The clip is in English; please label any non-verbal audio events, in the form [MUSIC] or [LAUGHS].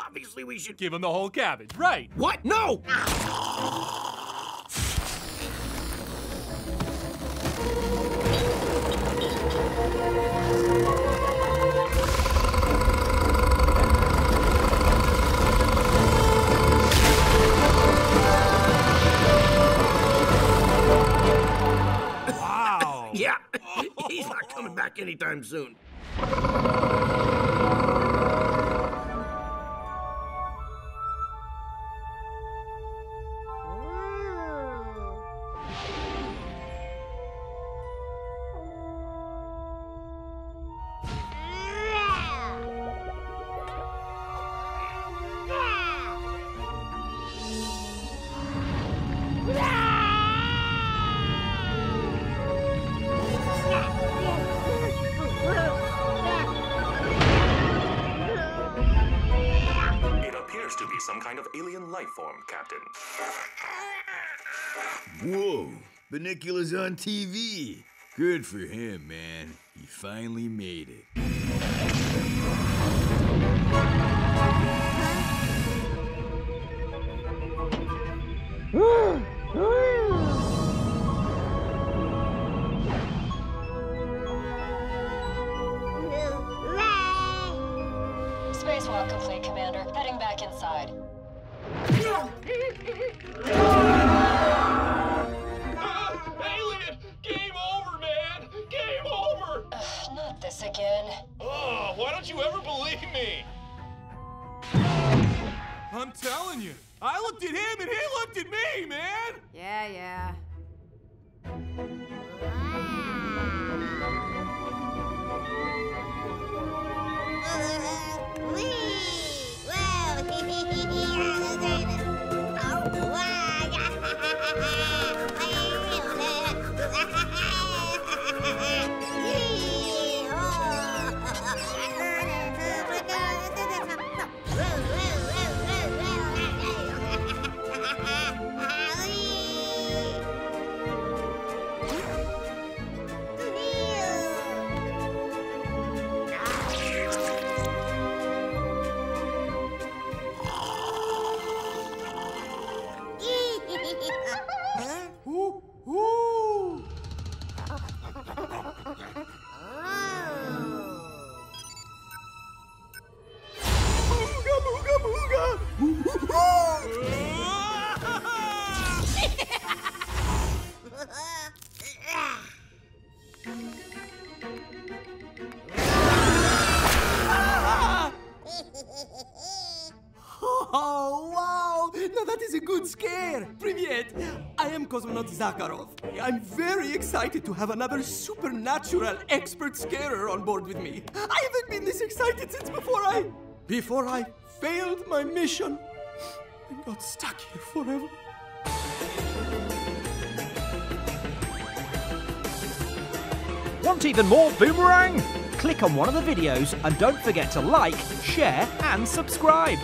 Obviously, we should. Give him the whole cabbage, right? What? No! Wow. [LAUGHS] Yeah, he's not coming back anytime soon. Be some kind of alien life form, Captain. Whoa, Bunnicula's on TV. Good for him, man. He finally made it. Spacewalk complete, Commander. Heading back inside. [LAUGHS] Alien! Game over, man! Game over! Ugh, not this again. Oh, why don't you ever believe me? I'm telling you. I looked at him and he looked at me, man. Yeah, yeah. good scare! Привет! I am Cosmonaut Zakharov. I'm very excited to have another supernatural expert scarer on board with me. I haven't been this excited since before I. before I failed my mission and got stuck here forever. Want even more Boomerang? Click on one of the videos and don't forget to like, share, and subscribe.